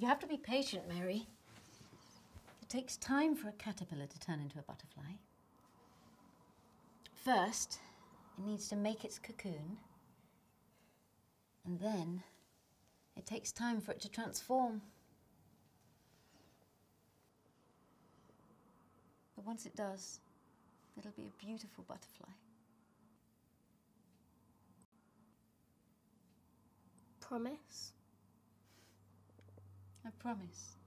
You have to be patient, Mary. It takes time for a caterpillar to turn into a butterfly. First, it needs to make its cocoon. And then, it takes time for it to transform. But once it does, it'll be a beautiful butterfly. Promise? I promise.